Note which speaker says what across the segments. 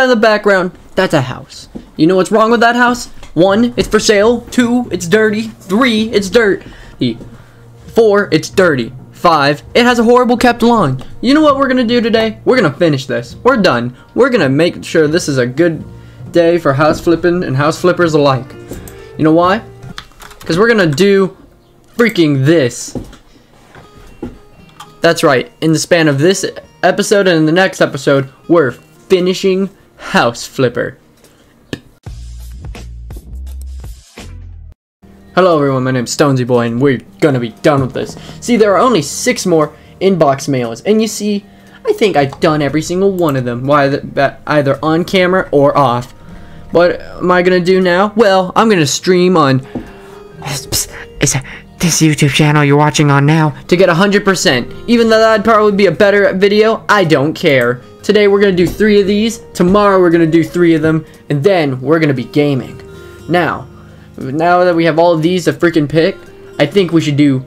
Speaker 1: that in the background, that's a house. You know what's wrong with that house? One, it's for sale. Two, it's dirty. Three, it's dirt. Four, it's dirty. Five, it has a horrible kept lawn. You know what we're gonna do today? We're gonna finish this. We're done. We're gonna make sure this is a good day for house flipping and house flippers alike. You know why? Because we're gonna do freaking this. That's right. In the span of this episode and in the next episode, we're finishing House Flipper. Hello everyone, my name's Stonsey Boy and we're gonna be done with this. See, there are only six more inbox mails, and you see, I think I've done every single one of them, either on camera or off. What am I gonna do now? Well, I'm gonna stream on
Speaker 2: this YouTube channel you're watching on now
Speaker 1: to get 100%. Even though that'd probably be a better video, I don't care. Today we're gonna do three of these, tomorrow we're gonna do three of them, and then we're gonna be gaming. Now, now that we have all of these to freaking pick, I think we should do...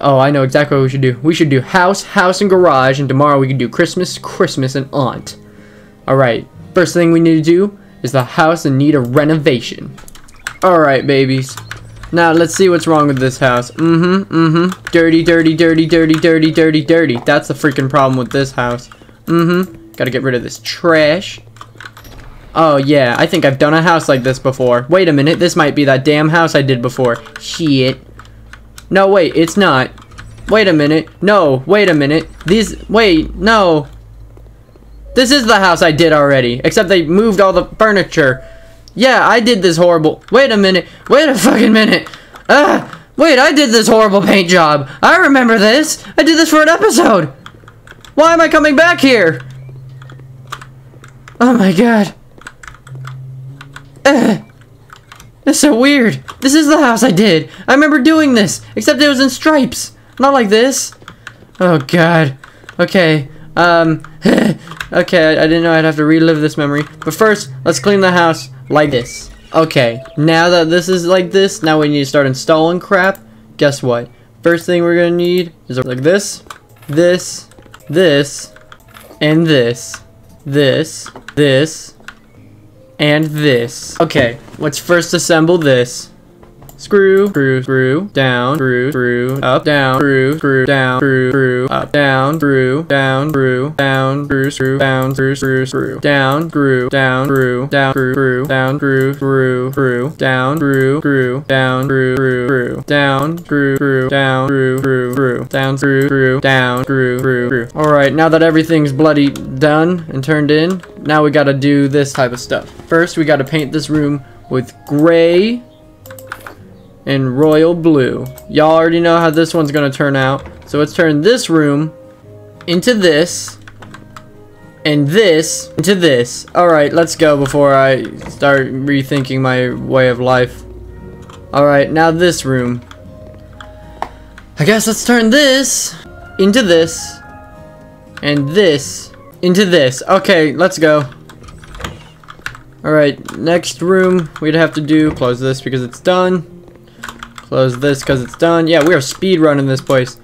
Speaker 1: Oh, I know exactly what we should do. We should do house, house, and garage, and tomorrow we can do Christmas, Christmas, and aunt. Alright, first thing we need to do is the house in need of renovation. Alright, babies. Now, let's see what's wrong with this house. Mm-hmm, mm-hmm. Dirty, dirty, dirty, dirty, dirty, dirty, dirty. That's the freaking problem with this house. Mm-hmm. Gotta get rid of this trash. Oh, yeah. I think I've done a house like this before. Wait a minute. This might be that damn house I did before. Shit. No, wait. It's not. Wait a minute. No. Wait a minute. These... Wait. No. This is the house I did already. Except they moved all the furniture. Yeah, I did this horrible... Wait a minute. Wait a fucking minute. Ah! Wait, I did this horrible paint job. I remember this. I did this for an episode. Why am I coming back here? Oh my god. Ugh. That's so weird. This is the house I did. I remember doing this, except it was in stripes. Not like this. Oh god. Okay. Um. okay, I didn't know I'd have to relive this memory. But first, let's clean the house like this. Okay, now that this is like this, now we need to start installing crap. Guess what? First thing we're gonna need is like this, this, this, and this, this, this, and this. Okay, let's first assemble this. Screw, screw, screw, down, screw, screw, up, down, screw, screw, down, screw, screw, up, down, screw, down, screw, down, screw, screw, down, screw, screw, screw, down, screw, down, screw, down, screw, screw, down, screw, screw, screw, down, screw, screw, down, screw, screw, screw, down, screw, screw, down, screw, screw, screw, down, screw, screw, down, screw, screw, screw. Alright, now that everything's bloody done and turned in, now we gotta do this type of stuff. First, we gotta paint this room with gray and royal blue. Y'all already know how this one's going to turn out. So let's turn this room into this and this into this. Alright, let's go before I start rethinking my way of life. Alright, now this room. I guess let's turn this into this and this into this. Okay, let's go. Alright, next room we'd have to do, close this because it's done. Close this because it's done. Yeah, we are speed running this place.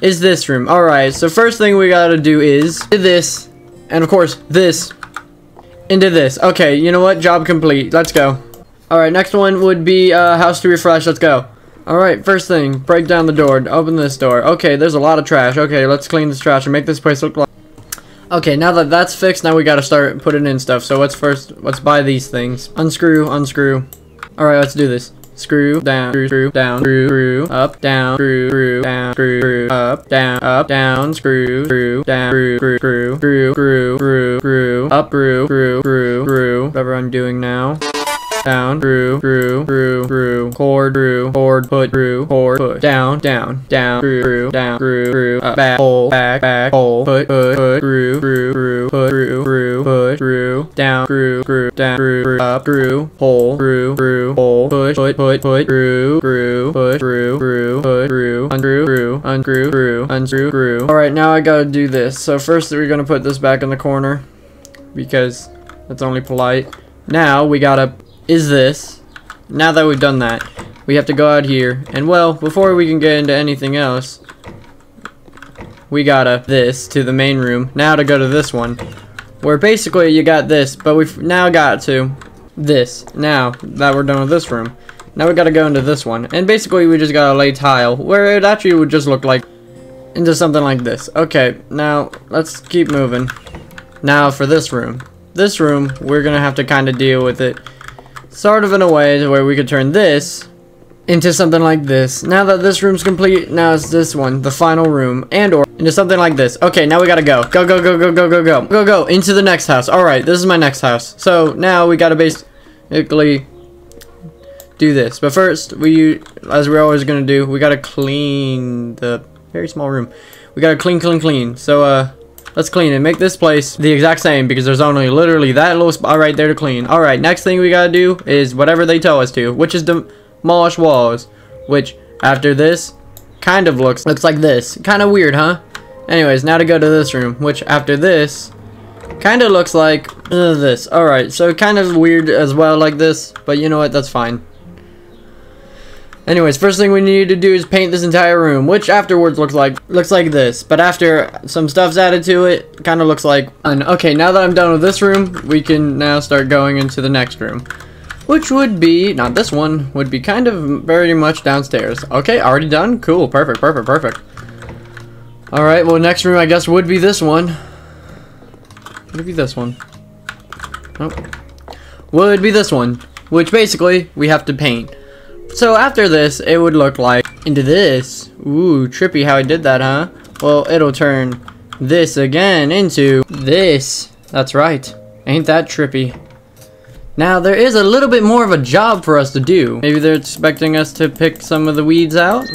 Speaker 1: Is this room. Alright, so first thing we gotta do is this, and of course, this, into this. Okay, you know what? Job complete. Let's go. Alright, next one would be uh, house to refresh. Let's go. Alright, first thing, break down the door. Open this door. Okay, there's a lot of trash. Okay, let's clean this trash and make this place look like... Okay, now that that's fixed, now we gotta start putting in stuff. So let's first, let's buy these things. Unscrew, unscrew. Alright, let's do this screw, down, screw, screw, down, screw, screw, up, down, screw, screw, down, screw, screw, up, down, up, down, screw, screw, down, screw, screw, screw, screw, screw, screw, screw, up, screw, screw, screw, screw, whatever I'm doing now down, screw, screw, screw, screw, cord, screw, cord, put, screw, cord, put, down, down, down, screw, screw, down, screw, screw, up, back, hole, back, back, hole, put, put, put, screw, screw, screw, screw, screw, down, screw, up, screw, hole, screw, screw, hole, push, put, put, put, screw, screw, push, screw, screw, put, screw, unscrew, screw, unscrew, screw, unscrew, screw. Alright, now I gotta do this. So first we're gonna put this back in the corner because that's only polite. Now we gotta is this. Now that we've done that, we have to go out here. And well, before we can get into anything else, we gotta this to the main room. Now to go to this one. Where basically you got this, but we've now got to this. Now that we're done with this room, now we gotta go into this one, and basically we just gotta lay tile where it actually would just look like into something like this. Okay, now let's keep moving. Now for this room. This room, we're gonna have to kind of deal with it sort of in a way where we could turn this into something like this. Now that this room's complete, now it's this one, the final room, and or into something like this. Okay, now we gotta go. Go, go, go, go, go, go, go. Go, go, into the next house. Alright, this is my next house. So, now we gotta basically do this. But first, we, as we're always gonna do, we gotta clean the very small room. We gotta clean, clean, clean. So, uh, let's clean and make this place the exact same because there's only literally that little spot right there to clean. Alright, next thing we gotta do is whatever they tell us to, which is the demolish walls, which after this kind of looks looks like this. Kind of weird, huh? Anyways, now to go to this room, which after this kind of looks like uh, this. All right, so kind of weird as well like this, but you know what? That's fine. Anyways, first thing we need to do is paint this entire room, which afterwards looks like looks like this. But after some stuff's added to it, kind of looks like. And okay, now that I'm done with this room, we can now start going into the next room which would be, not this one, would be kind of very much downstairs. Okay, already done? Cool, perfect, perfect, perfect. Alright, well next room I guess would be this one. Would be this one. Nope. Would be this one, which basically we have to paint. So after this, it would look like into this. Ooh, trippy how I did that, huh? Well, it'll turn this again into this. That's right. Ain't that trippy? Now, there is a little bit more of a job for us to do. Maybe they're expecting us to pick some of the weeds out?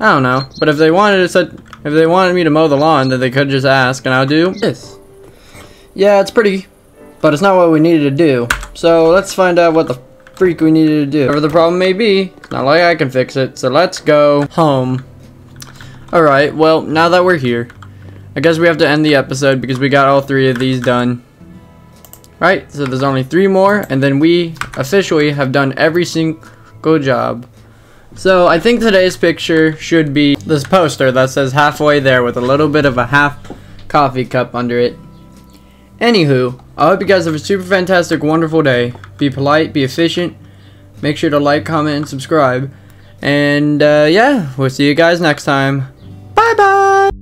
Speaker 1: I don't know. But if they wanted to set, if they wanted me to mow the lawn, then they could just ask, and I'll do this. Yeah, it's pretty, but it's not what we needed to do. So let's find out what the freak we needed to do. Whatever the problem may be, not like I can fix it. So let's go home. Alright, well, now that we're here, I guess we have to end the episode because we got all three of these done. Right, so there's only three more, and then we officially have done every single job. So I think today's picture should be this poster that says halfway there with a little bit of a half coffee cup under it. Anywho, I hope you guys have a super fantastic, wonderful day. Be polite, be efficient. Make sure to like, comment, and subscribe. And uh, yeah, we'll see you guys next time. Bye bye!